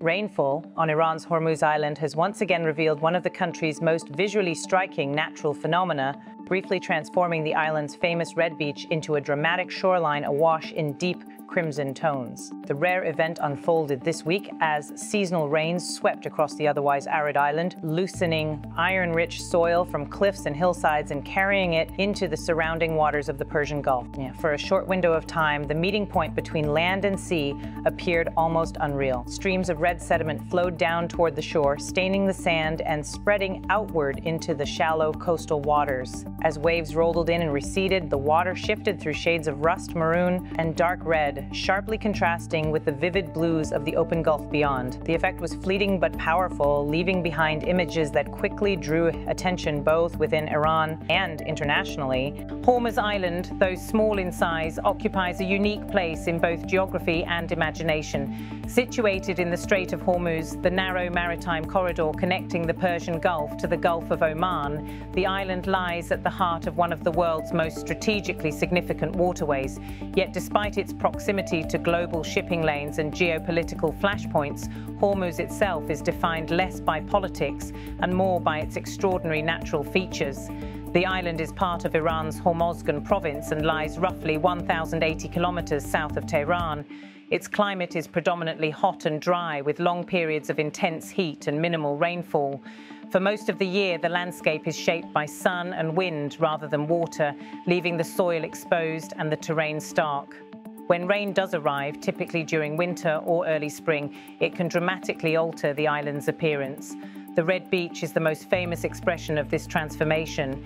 Rainfall on Iran's Hormuz Island has once again revealed one of the country's most visually striking natural phenomena, briefly transforming the island's famous red beach into a dramatic shoreline awash in deep crimson tones. The rare event unfolded this week as seasonal rains swept across the otherwise arid island, loosening iron-rich soil from cliffs and hillsides and carrying it into the surrounding waters of the Persian Gulf. Yeah, for a short window of time, the meeting point between land and sea appeared almost unreal. Streams of red sediment flowed down toward the shore, staining the sand and spreading outward into the shallow coastal waters. As waves rolled in and receded, the water shifted through shades of rust maroon and dark red sharply contrasting with the vivid blues of the open gulf beyond. The effect was fleeting but powerful, leaving behind images that quickly drew attention both within Iran and internationally. Hormuz Island, though small in size, occupies a unique place in both geography and imagination. Situated in the Strait of Hormuz, the narrow maritime corridor connecting the Persian Gulf to the Gulf of Oman, the island lies at the heart of one of the world's most strategically significant waterways. Yet despite its proximity proximity to global shipping lanes and geopolitical flashpoints, Hormuz itself is defined less by politics and more by its extraordinary natural features. The island is part of Iran's Hormozgan province and lies roughly 1,080 kilometers south of Tehran. Its climate is predominantly hot and dry, with long periods of intense heat and minimal rainfall. For most of the year, the landscape is shaped by sun and wind rather than water, leaving the soil exposed and the terrain stark. When rain does arrive, typically during winter or early spring, it can dramatically alter the island's appearance. The red beach is the most famous expression of this transformation.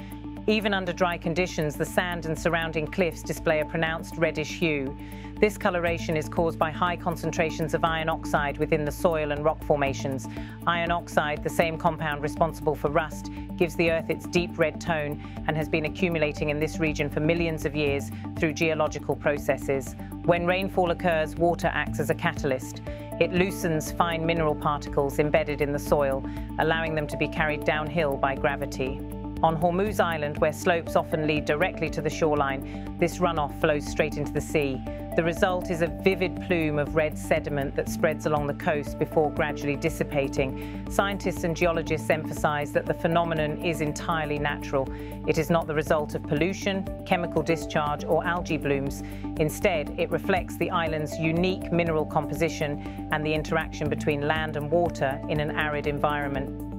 Even under dry conditions, the sand and surrounding cliffs display a pronounced reddish hue. This coloration is caused by high concentrations of iron oxide within the soil and rock formations. Iron oxide, the same compound responsible for rust, gives the Earth its deep red tone and has been accumulating in this region for millions of years through geological processes. When rainfall occurs, water acts as a catalyst. It loosens fine mineral particles embedded in the soil, allowing them to be carried downhill by gravity. On Hormuz Island, where slopes often lead directly to the shoreline, this runoff flows straight into the sea. The result is a vivid plume of red sediment that spreads along the coast before gradually dissipating. Scientists and geologists emphasize that the phenomenon is entirely natural. It is not the result of pollution, chemical discharge, or algae blooms. Instead, it reflects the island's unique mineral composition and the interaction between land and water in an arid environment.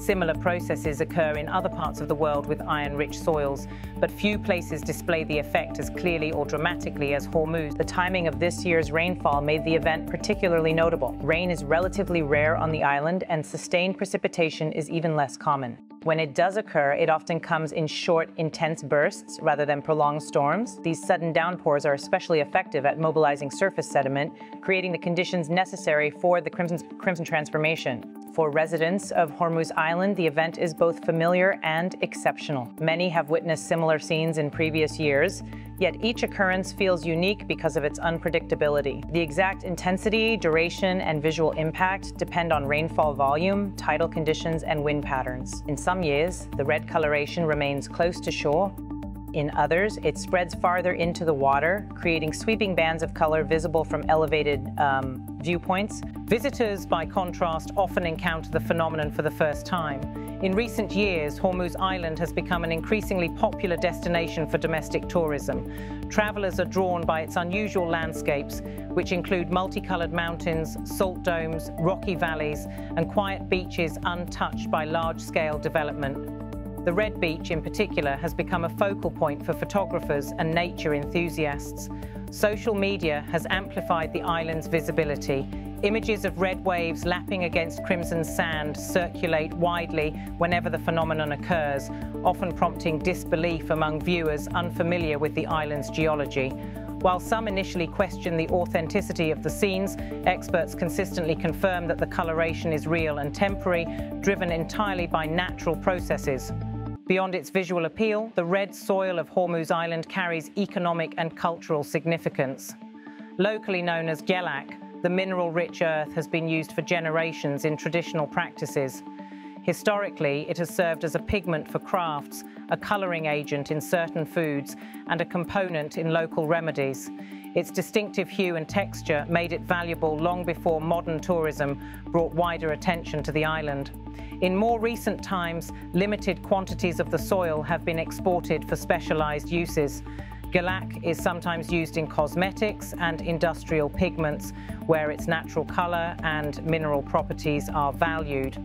Similar processes occur in other parts of the world with iron-rich soils, but few places display the effect as clearly or dramatically as Hormuz. The timing of this year's rainfall made the event particularly notable. Rain is relatively rare on the island, and sustained precipitation is even less common. When it does occur, it often comes in short, intense bursts rather than prolonged storms. These sudden downpours are especially effective at mobilizing surface sediment, creating the conditions necessary for the crimson, crimson transformation. For residents of Hormuz Island, the event is both familiar and exceptional. Many have witnessed similar scenes in previous years, yet each occurrence feels unique because of its unpredictability. The exact intensity, duration, and visual impact depend on rainfall volume, tidal conditions, and wind patterns. In some years, the red coloration remains close to shore, in others, it spreads farther into the water, creating sweeping bands of color visible from elevated um, viewpoints. Visitors, by contrast, often encounter the phenomenon for the first time. In recent years, Hormuz Island has become an increasingly popular destination for domestic tourism. Travelers are drawn by its unusual landscapes, which include multicolored mountains, salt domes, rocky valleys, and quiet beaches untouched by large-scale development. The Red Beach in particular has become a focal point for photographers and nature enthusiasts. Social media has amplified the island's visibility. Images of red waves lapping against crimson sand circulate widely whenever the phenomenon occurs, often prompting disbelief among viewers unfamiliar with the island's geology. While some initially question the authenticity of the scenes, experts consistently confirm that the coloration is real and temporary, driven entirely by natural processes. Beyond its visual appeal, the red soil of Hormuz Island carries economic and cultural significance. Locally known as gelak, the mineral-rich earth has been used for generations in traditional practices. Historically, it has served as a pigment for crafts, a coloring agent in certain foods, and a component in local remedies. Its distinctive hue and texture made it valuable long before modern tourism brought wider attention to the island. In more recent times, limited quantities of the soil have been exported for specialized uses. Gelak is sometimes used in cosmetics and industrial pigments, where its natural color and mineral properties are valued.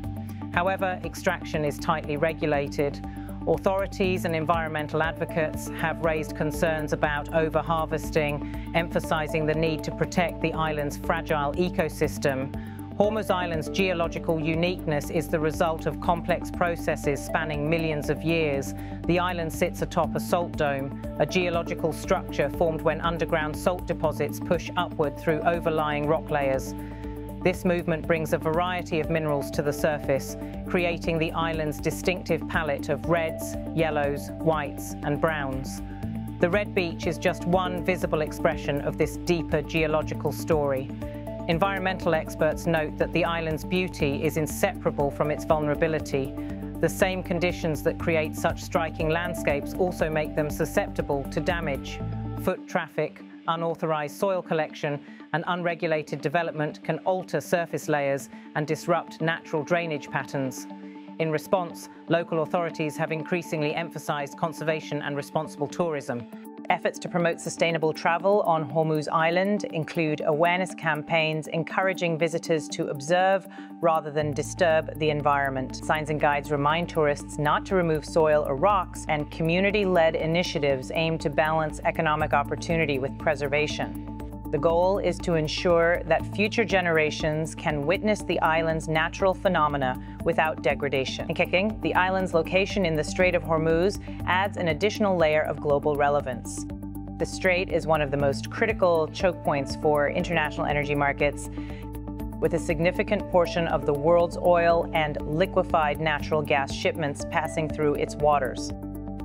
However, extraction is tightly regulated. Authorities and environmental advocates have raised concerns about over-harvesting, emphasizing the need to protect the island's fragile ecosystem. Hormuz Island's geological uniqueness is the result of complex processes spanning millions of years. The island sits atop a salt dome, a geological structure formed when underground salt deposits push upward through overlying rock layers. This movement brings a variety of minerals to the surface, creating the island's distinctive palette of reds, yellows, whites and browns. The red beach is just one visible expression of this deeper geological story. Environmental experts note that the island's beauty is inseparable from its vulnerability. The same conditions that create such striking landscapes also make them susceptible to damage. Foot traffic, unauthorized soil collection and unregulated development can alter surface layers and disrupt natural drainage patterns. In response, local authorities have increasingly emphasized conservation and responsible tourism. Efforts to promote sustainable travel on Hormuz Island include awareness campaigns encouraging visitors to observe rather than disturb the environment. Signs and guides remind tourists not to remove soil or rocks, and community-led initiatives aim to balance economic opportunity with preservation. The goal is to ensure that future generations can witness the island's natural phenomena without degradation. In Kicking, the island's location in the Strait of Hormuz adds an additional layer of global relevance. The strait is one of the most critical choke points for international energy markets, with a significant portion of the world's oil and liquefied natural gas shipments passing through its waters.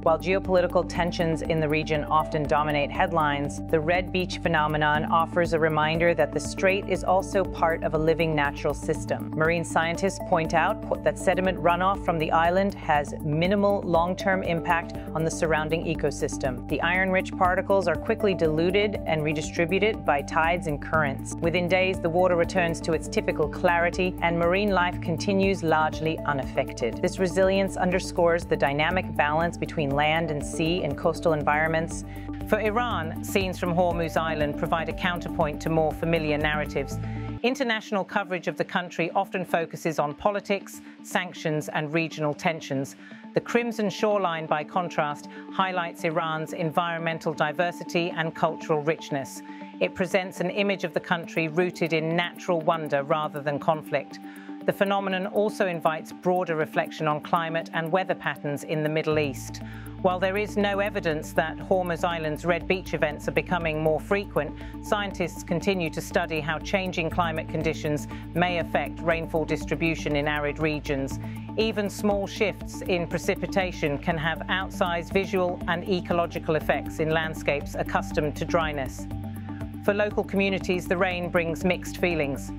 While geopolitical tensions in the region often dominate headlines, the Red Beach phenomenon offers a reminder that the strait is also part of a living natural system. Marine scientists point out that sediment runoff from the island has minimal long-term impact on the surrounding ecosystem. The iron-rich particles are quickly diluted and redistributed by tides and currents. Within days, the water returns to its typical clarity and marine life continues largely unaffected. This resilience underscores the dynamic balance between land and sea in coastal environments. For Iran, scenes from Hormuz Island provide a counterpoint to more familiar narratives. International coverage of the country often focuses on politics, sanctions, and regional tensions. The Crimson Shoreline, by contrast, highlights Iran's environmental diversity and cultural richness. It presents an image of the country rooted in natural wonder rather than conflict. The phenomenon also invites broader reflection on climate and weather patterns in the Middle East. While there is no evidence that Hormuz Island's red beach events are becoming more frequent, scientists continue to study how changing climate conditions may affect rainfall distribution in arid regions. Even small shifts in precipitation can have outsized visual and ecological effects in landscapes accustomed to dryness. For local communities, the rain brings mixed feelings.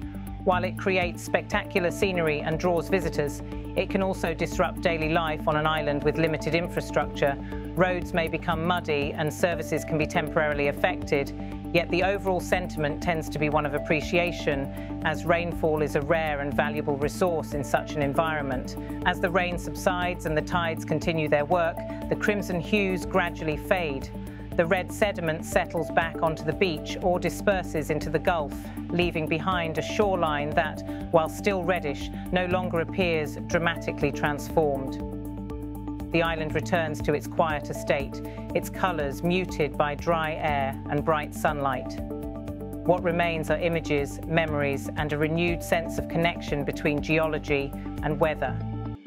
While it creates spectacular scenery and draws visitors, it can also disrupt daily life on an island with limited infrastructure. Roads may become muddy and services can be temporarily affected, yet the overall sentiment tends to be one of appreciation, as rainfall is a rare and valuable resource in such an environment. As the rain subsides and the tides continue their work, the crimson hues gradually fade, the red sediment settles back onto the beach or disperses into the Gulf, leaving behind a shoreline that, while still reddish, no longer appears dramatically transformed. The island returns to its quieter state, its colours muted by dry air and bright sunlight. What remains are images, memories, and a renewed sense of connection between geology and weather.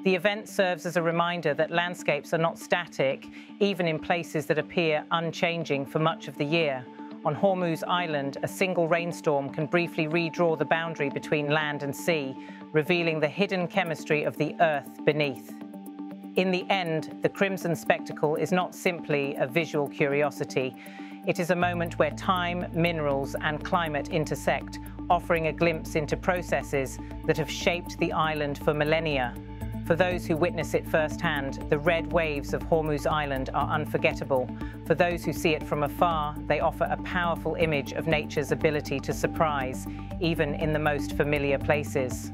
The event serves as a reminder that landscapes are not static, even in places that appear unchanging for much of the year. On Hormuz Island, a single rainstorm can briefly redraw the boundary between land and sea, revealing the hidden chemistry of the earth beneath. In the end, the crimson spectacle is not simply a visual curiosity. It is a moment where time, minerals, and climate intersect, offering a glimpse into processes that have shaped the island for millennia. For those who witness it firsthand, the red waves of Hormuz Island are unforgettable. For those who see it from afar, they offer a powerful image of nature's ability to surprise, even in the most familiar places.